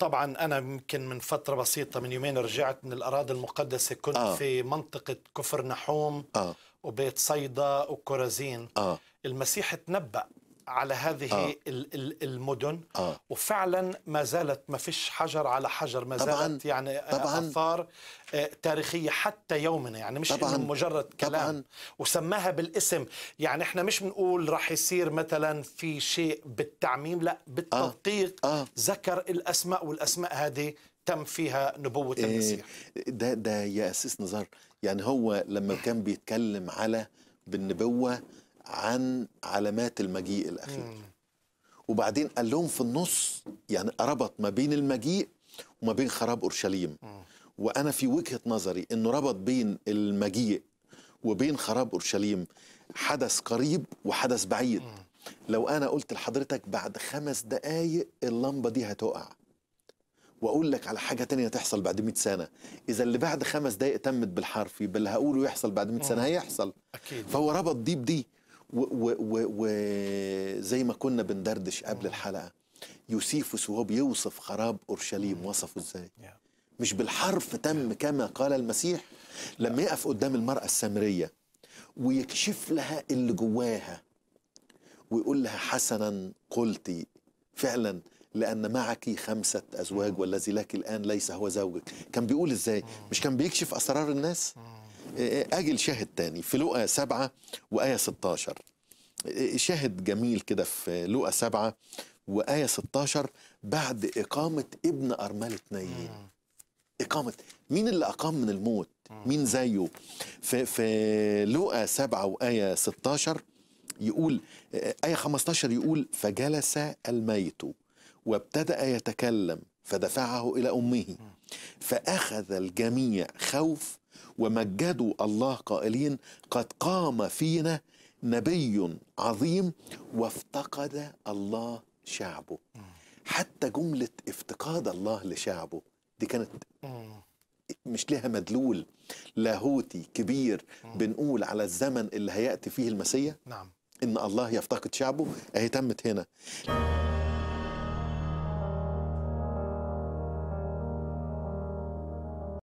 طبعا أنا يمكن من فترة بسيطة من يومين رجعت من الأراضي المقدسة كنت آه. آه. في منطقة كفر نحوم آه وبيت صيدا وكورازين آه المسيح تنبأ على هذه آه. آه. المدن آه وفعلا ما زالت ما فيش حجر على حجر ما طبعاً. زالت يعني آه، طبعاً. آثار آه، تاريخية حتى يومنا يعني مش طبعاً. مجرد كلام طبعاً. وسماها بالاسم يعني إحنا مش بنقول راح يصير مثلا في شيء بالتعميم لا بالتدقيق آه. ذكر الأسماء والأسماء هذه تم فيها نبوة إيه، المسيح ده ده يا أسيس نزار يعني هو لما كان بيتكلم على بالنبوة عن علامات المجيء الأخير. وبعدين قال لهم في النص يعني ربط ما بين المجيء وما بين خراب أورشليم. وأنا في وجهة نظري إنه ربط بين المجيء وبين خراب أورشليم حدث قريب وحدث بعيد. لو أنا قلت لحضرتك بعد خمس دقايق اللمبة دي هتقع وأقول لك على حاجة تانية تحصل بعد 100 سنة إذا اللي بعد خمس دقايق تمت بالحرف يبقى اللي هقوله يحصل بعد 100 سنة. هيحصل أكيد فهو ربط دي بدي وزي ما كنا بندردش قبل الحلقة. يوسيفوس وهو بيوصف خراب أورشليم وصفه إزاي. مش بالحرف تم كما قال المسيح. لما يقف قدام المرأة السامرية ويكشف لها اللي جواها ويقول لها حسنا قلتي فعلا لأن معك خمسة أزواج والذي لك الآن ليس هو زوجك. كان بيقول إزاي؟ مش كان بيكشف أسرار الناس؟ أجل شاهد تاني في لقى سبعة وآية 16 شاهد جميل كده في لقى سبعة وآية 16 بعد إقامة ابن أرملة نايين إقامة مين اللي أقام من الموت؟ مين زيه؟ في, في لوقا 7 وآية 16 يقول آية 15 يقول فجلس الميت وابتدأ يتكلم. فدفعه إلى أمه. فأخذ الجميع خوف ومجدوا الله قائلين قد قام فينا نبي عظيم وافتقد الله شعبه. حتى جملة افتقاد الله لشعبه دي كانت. مش لها مدلول. لاهوتي كبير بنقول على الزمن اللي هيأتي فيه المسيح نعم. إن الله يفتقد شعبه. أهي تمت هنا.